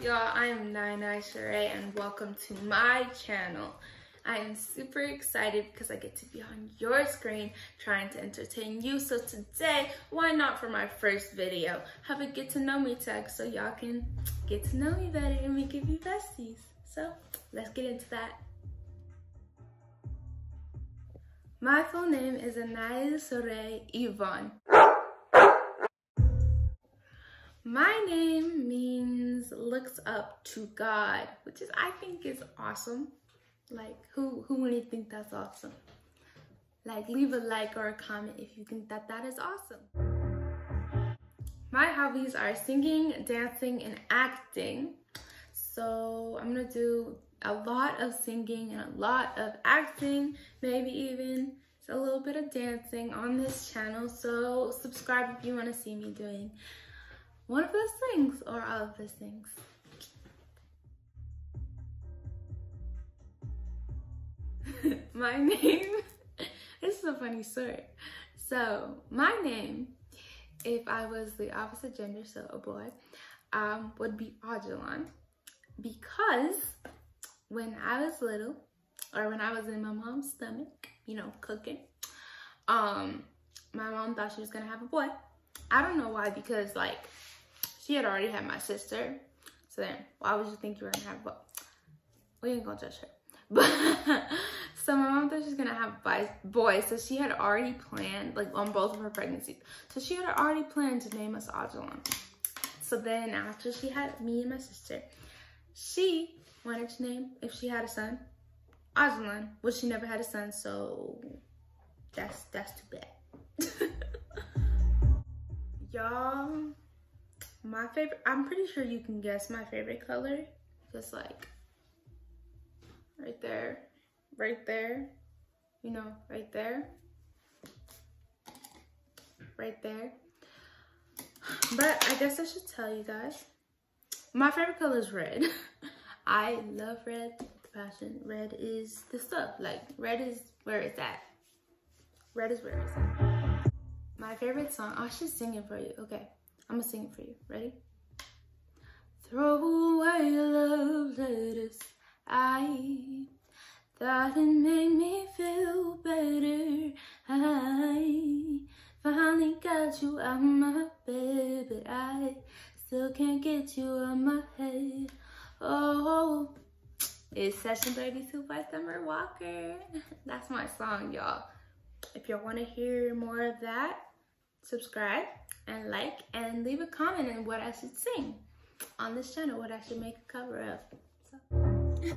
y'all? I am Naya Suree and welcome to my channel. I am super excited because I get to be on your screen trying to entertain you. So today, why not for my first video, have a get to know me tag so y'all can get to know me better and we can be besties. So let's get into that. My full name is Anaya Suree Yvonne. My name means looks up to God, which is I think is awesome. Like who who wouldn't think that's awesome? Like leave a like or a comment if you think that that is awesome. My hobbies are singing, dancing, and acting. So I'm gonna do a lot of singing and a lot of acting, maybe even a little bit of dancing on this channel. So subscribe if you wanna see me doing one of those things or all of those things. my name, this is a funny story. So my name, if I was the opposite gender, so a boy, um, would be Ajalon because when I was little, or when I was in my mom's stomach, you know, cooking, um, my mom thought she was gonna have a boy. I don't know why, because like she had already had my sister. So then, why would you think you were gonna have a We ain't gonna judge her. But so my mom thought she was gonna have boys, so she had already planned, like on both of her pregnancies. So she had already planned to name us Ajalon. So then after she had me and my sister, she wanted to name, if she had a son, Ajalon. Well, she never had a son, so that's that's too bad. Y'all my favorite, I'm pretty sure you can guess my favorite color. Just like right there, right there, you know, right there, right there. But I guess I should tell you guys, my favorite color is red. I love red, passion. Red is the stuff. Like red is where it's at. Red is where it's at. My favorite song, I should sing it for you. Okay. I'm gonna sing it for you. Ready? Throw away love letters. I thought it made me feel better. I finally got you out my bed, but I still can't get you out my head. Oh, it's Session 32 by Summer Walker. That's my song, y'all. If y'all want to hear more of that, subscribe and like and leave a comment on what I should sing on this channel, what I should make a cover of. So.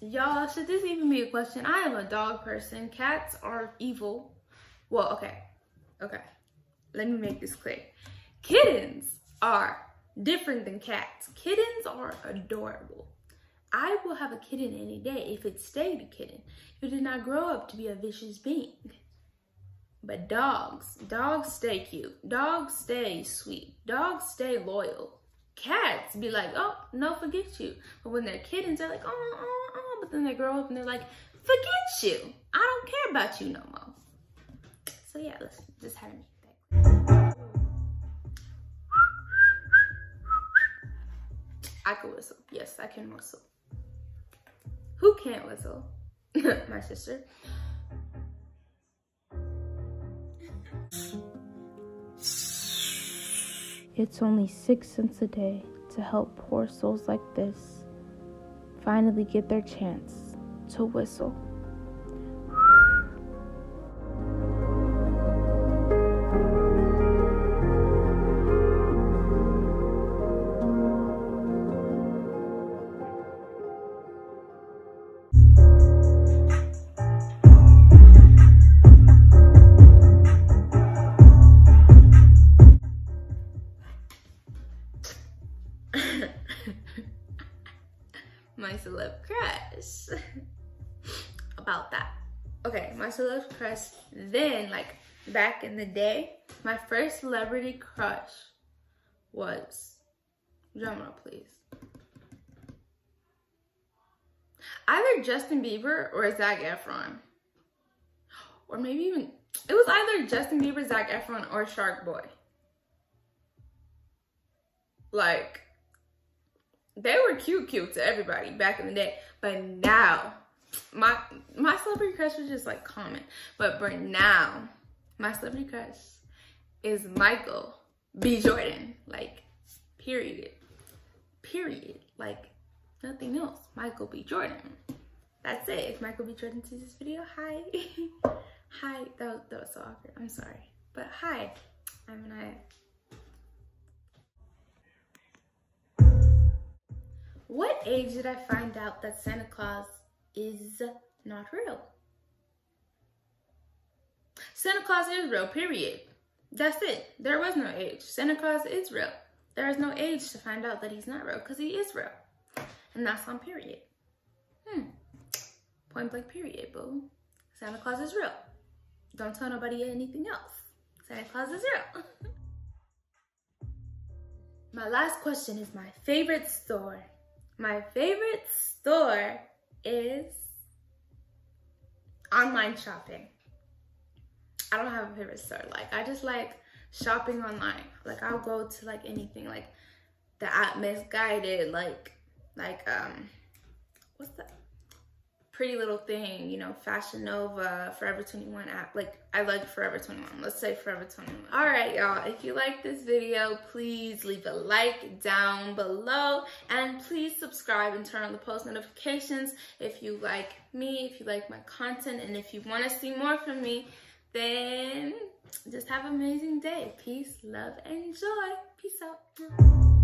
Y'all, should this even be a question? I am a dog person. Cats are evil. Well, okay. Okay. Let me make this clear. Kittens are different than cats. Kittens are adorable. I will have a kitten any day if it stayed a kitten. If it did not grow up to be a vicious being. But dogs, dogs stay cute. Dogs stay sweet. Dogs stay loyal. Cats be like, oh, no, forget you. But when they're kittens, they're like, oh, oh, oh. But then they grow up and they're like, forget you. I don't care about you no more. So yeah, let's just have that. I can whistle. Yes, I can whistle. Who can't whistle? My sister. It's only six cents a day to help poor souls like this finally get their chance to whistle. My celeb crush about that. Okay, my celeb crush then, like back in the day, my first celebrity crush was, drumroll please. Either Justin Bieber or Zac Efron. Or maybe even, it was either Justin Bieber, Zac Efron, or Shark Boy. Like, they were cute, cute to everybody back in the day. But now, my my celebrity crush was just like common. But for now, my celebrity crush is Michael B. Jordan. Like, period. Period. Like, nothing else. Michael B. Jordan. That's it. If Michael B. Jordan sees this video, hi. hi. That was, that was so awkward. I'm sorry. But hi. I'm Anaya. What age did I find out that Santa Claus is not real? Santa Claus is real, period. That's it. There was no age. Santa Claus is real. There is no age to find out that he's not real because he is real. And that's on period. Hmm. Point blank period, boo. Santa Claus is real. Don't tell nobody anything else. Santa Claus is real. my last question is my favorite store. My favorite store is online shopping. I don't have a favorite store. Like I just like shopping online. Like I'll go to like anything like the app Missguided like like um what's that? Pretty Little Thing, you know, Fashion Nova, Forever 21 app. Like, I like Forever 21. Let's say Forever 21. All right, y'all. If you like this video, please leave a like down below. And please subscribe and turn on the post notifications if you like me, if you like my content, and if you want to see more from me, then just have an amazing day. Peace, love, and joy. Peace out.